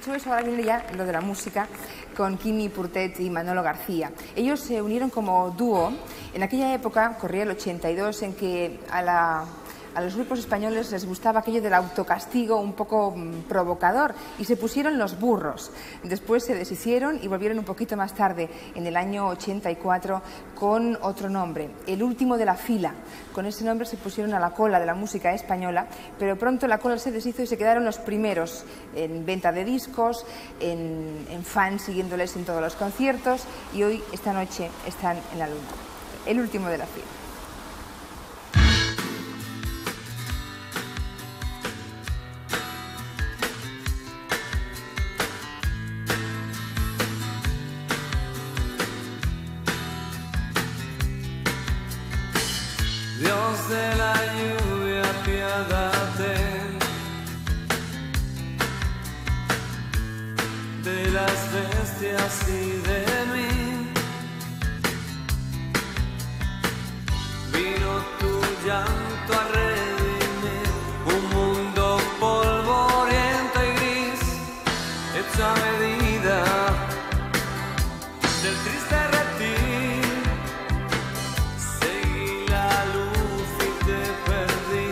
Dicho eso, ahora viene ya lo de la música con Kimi Purtet y Manolo García. Ellos se unieron como dúo. En aquella época, corría el 82, en que a la a los grupos españoles les gustaba aquello del autocastigo un poco mm, provocador y se pusieron los burros. Después se deshicieron y volvieron un poquito más tarde, en el año 84, con otro nombre, El último de la fila. Con ese nombre se pusieron a la cola de la música española, pero pronto la cola se deshizo y se quedaron los primeros en venta de discos, en, en fans siguiéndoles en todos los conciertos y hoy, esta noche, están en la luna. El último de la fila. Las bestias y de mí. Vino tu llanto a redimir un mundo polvoriento y gris, hecho a medida del triste reptil. Seguí la luz y te perdí.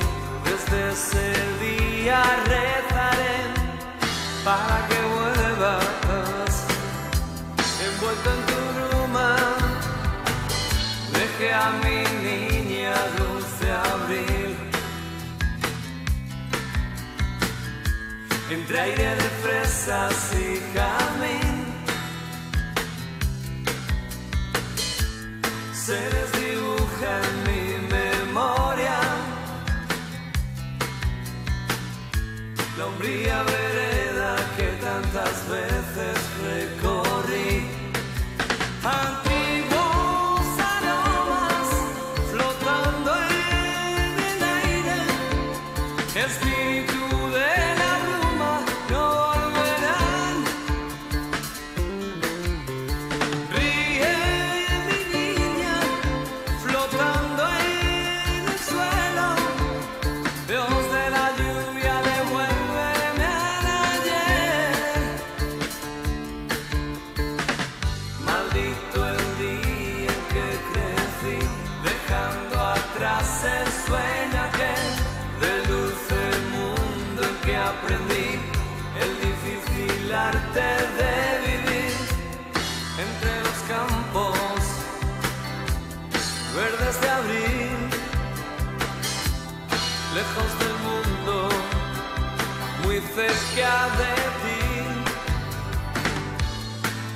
Desde ese día rezaré para que Entre aire de fresas y jazmín. se desdibuja de ti.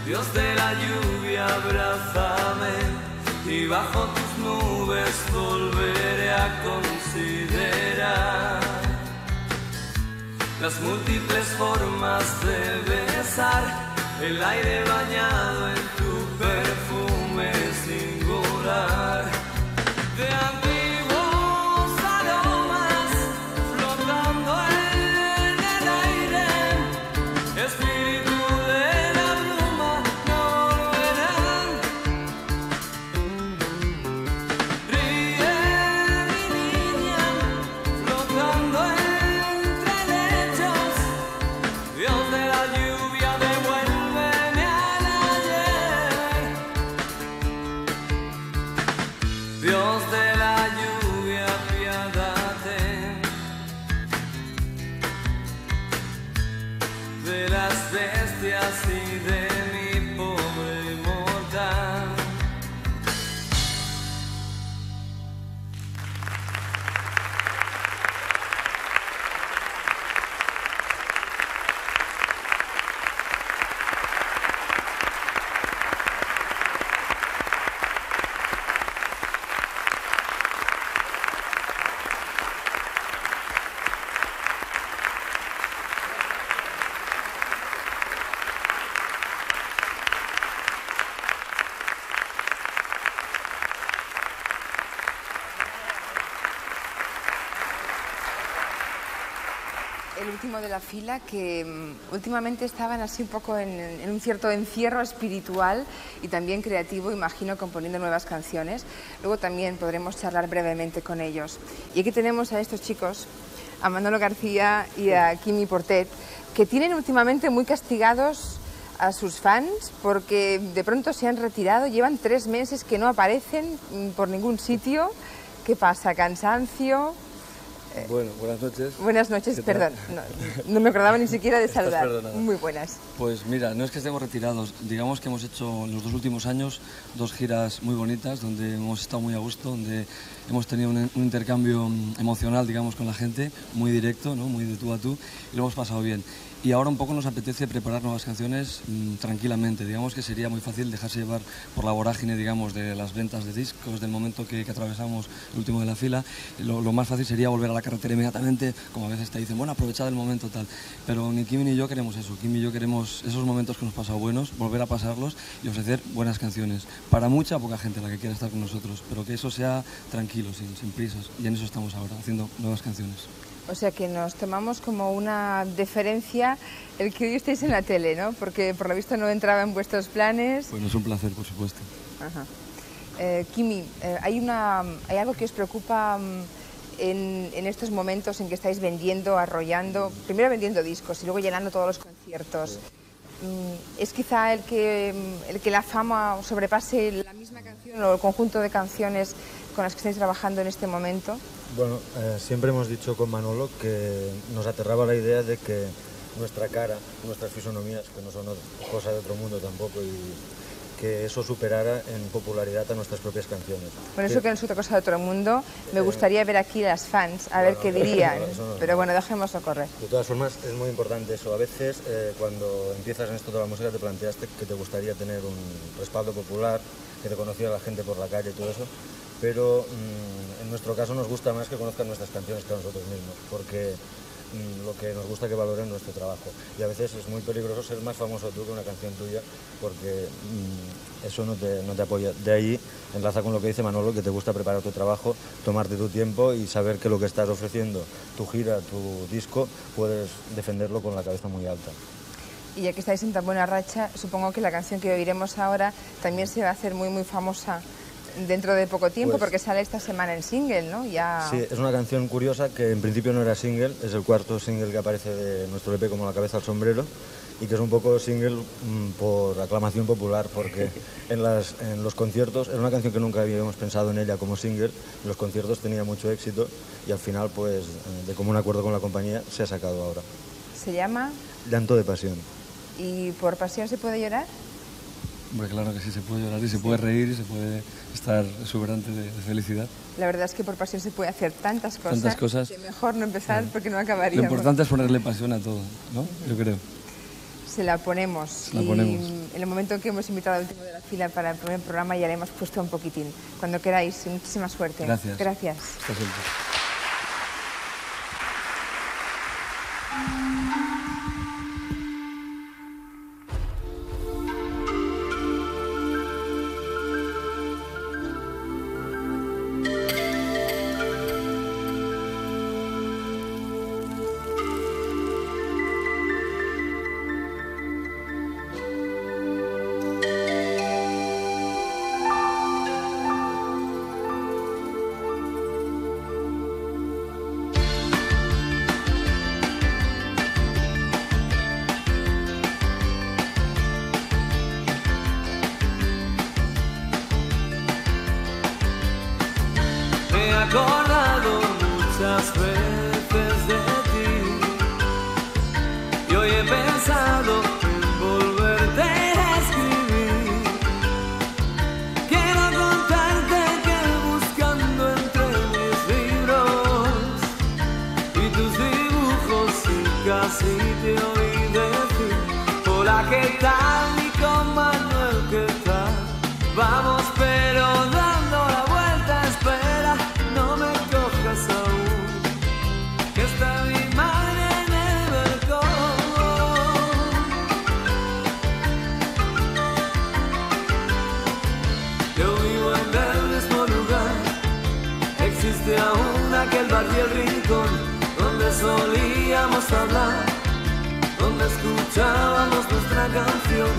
Dios de la lluvia, abrázame y bajo tus nubes volveré a considerar las múltiples formas de besar el aire bañado en tu perfume singular último de la fila que mm, últimamente estaban así un poco en, en un cierto encierro espiritual y también creativo, imagino, componiendo nuevas canciones. Luego también podremos charlar brevemente con ellos. Y aquí tenemos a estos chicos, a Manolo García y a Kimi Portet, que tienen últimamente muy castigados a sus fans porque de pronto se han retirado, llevan tres meses que no aparecen mm, por ningún sitio. ¿Qué pasa? ¿Cansancio? Bueno, buenas noches. Buenas noches, perdón. No, no me acordaba ni siquiera de saludar. Muy buenas. Pues mira, no es que estemos retirados, digamos que hemos hecho en los dos últimos años dos giras muy bonitas donde hemos estado muy a gusto, donde hemos tenido un, un intercambio emocional, digamos, con la gente, muy directo, ¿no? muy de tú a tú, y lo hemos pasado bien. Y ahora un poco nos apetece preparar nuevas canciones mm, tranquilamente. Digamos que sería muy fácil dejarse llevar por la vorágine, digamos, de las ventas de discos, del momento que, que atravesamos el último de la fila. Lo, lo más fácil sería volver a la carretera inmediatamente, como a veces te dicen, bueno, aprovechad el momento tal. Pero ni Kimi ni yo queremos eso. Kimi y yo queremos esos momentos que hemos pasado buenos, volver a pasarlos y ofrecer buenas canciones. Para mucha poca gente la que quiera estar con nosotros, pero que eso sea tranquilo, sin, sin prisas. Y en eso estamos ahora, haciendo nuevas canciones. O sea que nos tomamos como una deferencia el que hoy estéis en la tele, ¿no? Porque por lo visto no entraba en vuestros planes. Bueno, es un placer, por supuesto. Ajá. Eh, Kimi, eh, ¿hay, una, ¿hay algo que os preocupa mm, en, en estos momentos en que estáis vendiendo, arrollando, primero vendiendo discos y luego llenando todos los conciertos? Mm, ¿Es quizá el que, mm, el que la fama sobrepase la misma canción o el conjunto de canciones con las que estáis trabajando en este momento? Bueno, eh, siempre hemos dicho con Manolo que nos aterraba la idea de que nuestra cara, nuestras fisonomías, que no son cosa de otro mundo tampoco, y que eso superara en popularidad a nuestras propias canciones. Por eso que no es otra cosa de otro mundo, me gustaría ver aquí las fans, a ver Bueno, qué dirían. eso no. Pero bueno, dejémoslo correr. De todas formas, es muy importante eso. A veces, eh, cuando empiezas en esto de la música, te planteaste que te gustaría tener un respaldo popular, que te conociera la gente por la calle y todo eso. Pero mm, en nuestro caso nos gusta más que conozcan nuestras canciones que a nosotros mismos, porque lo que nos gusta que valoren nuestro trabajo. Y a veces es muy peligroso ser más famoso tú que una canción tuya, porque mm, eso no te, no te apoya. De ahí enlaza con lo que dice Manolo, que te gusta preparar tu trabajo, tomarte tu tiempo y saber que lo que estás ofreciendo, tu gira, tu disco, puedes defenderlo con la cabeza muy alta. Y ya que estáis en tan buena racha, supongo que la canción que oiremos ahora también se va a hacer muy, muy famosa dentro de poco tiempo, Pues- porque sale esta semana en single, ¿no? Ya... Sí, es una canción curiosa que en principio no era single, es el cuarto single que aparece de nuestro EP como La cabeza al sombrero y que es un poco single mm, por aclamación popular porque en, las, en los conciertos era una canción que nunca habíamos pensado en ella como single, en los conciertos tenía mucho éxito y al final pues eh, de común acuerdo con la compañía se ha sacado ahora. Se llama Llanto de pasión. ¿Y por pasión se puede llorar? Hombre, claro que sí, se puede llorar y se puede reír y se puede estar exuberante de, de felicidad. La verdad es que por pasión se puede hacer tantas cosas, Tantas cosas. que mejor no empezar porque no Lo acabaríamos. importante es ponerle pasión a todo, ¿no? Yo creo. Se la ponemos. la y ponemos. en el momento en que hemos invitado al último de la fila para el primer programa ya le hemos puesto un poquitín. Cuando queráis, y muchísima suerte. Gracias. Gracias. Hasta siempre. He pensado en volverte a escribir. Quiero contarte que buscando entre mis libros y tus dibujos y casi te oí decir Hola, ¿qué tal? Con Manuel, ¿qué tal? Vamos, pero dando la vuelta, espera, no me cojas aún. Que el rincón donde solíamos hablar, donde escuchábamos nuestra canción.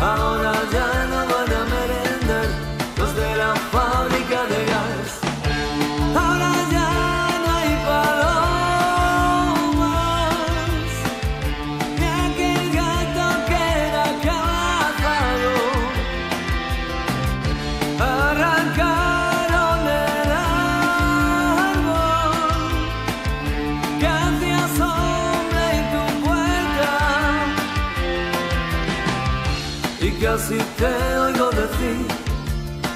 Ahora ya no van a merendar los de la fábrica de gas. Casi te oigo decir,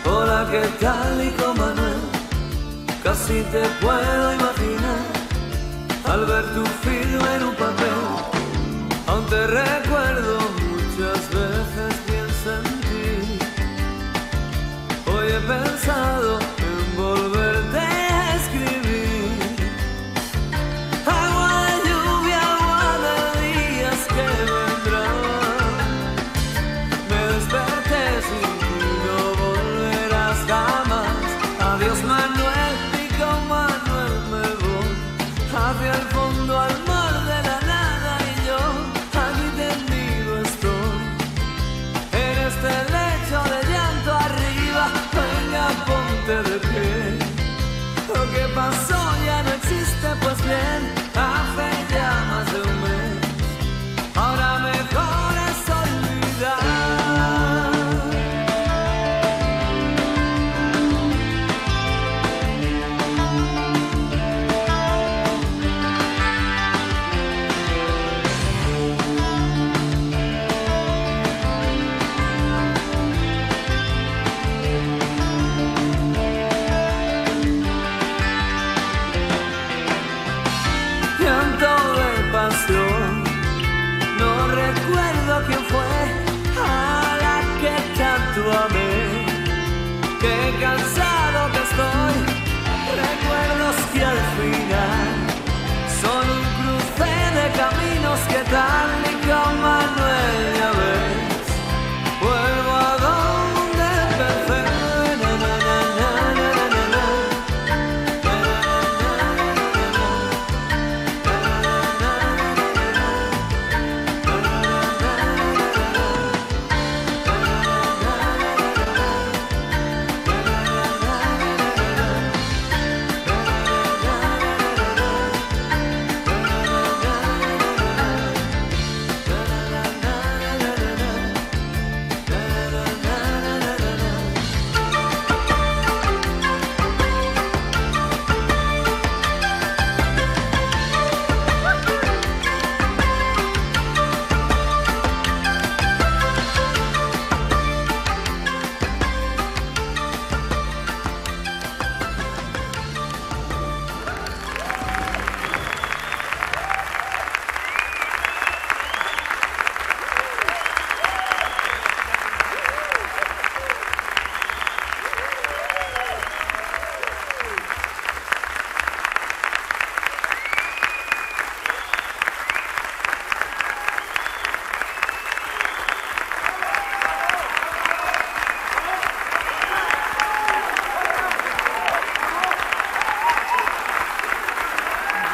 hola, ¿qué tal, hijo Manuel? Casi te puedo imaginar al ver tu firma en un papel. Aún te recuerdo muchas veces pienso en ti. Hoy he pensado and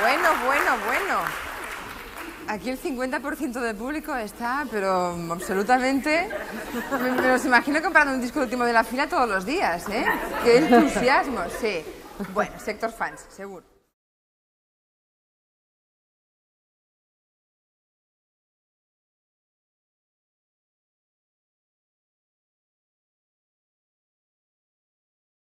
Bueno, bueno, bueno. Aquí el 50% del público está, pero absolutamente... Me, me los imagino comprando un disco último de la fila todos los días, ¿eh? ¡Qué entusiasmo! Sí. Bueno, sector fans, seguro.